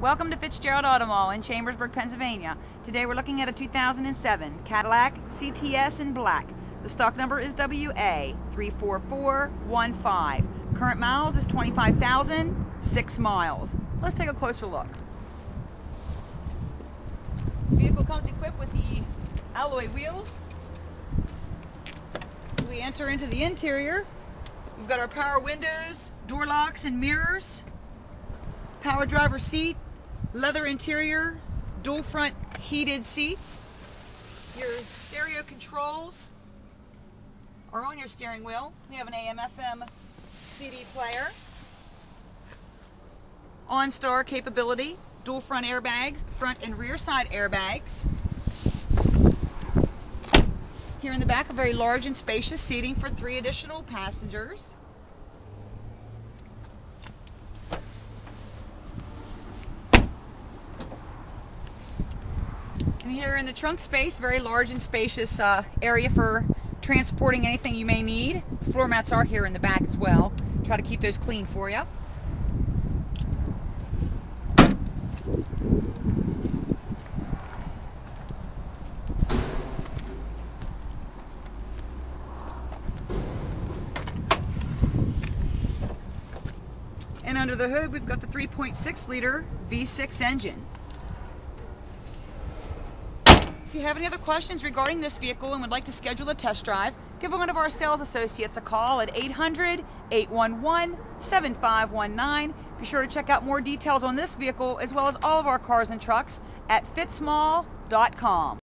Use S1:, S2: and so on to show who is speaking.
S1: Welcome to Fitzgerald Auto Mall in Chambersburg, Pennsylvania. Today we're looking at a 2007 Cadillac CTS in black. The stock number is WA34415. Current miles is 25,006 miles. Let's take a closer look. This vehicle comes equipped with the alloy wheels. We enter into the interior. We've got our power windows, door locks and mirrors, power driver seat, leather interior, dual front heated seats. Your stereo controls are on your steering wheel. We have an AM FM CD player. OnStar capability, dual front airbags, front and rear side airbags. Here in the back, a very large and spacious seating for three additional passengers. Here in the trunk space, very large and spacious uh, area for transporting anything you may need. Floor mats are here in the back as well. Try to keep those clean for you. And under the hood, we've got the 3.6 liter V6 engine. If you have any other questions regarding this vehicle and would like to schedule a test drive, give one of our sales associates a call at 800-811-7519. Be sure to check out more details on this vehicle as well as all of our cars and trucks at fitzmall.com.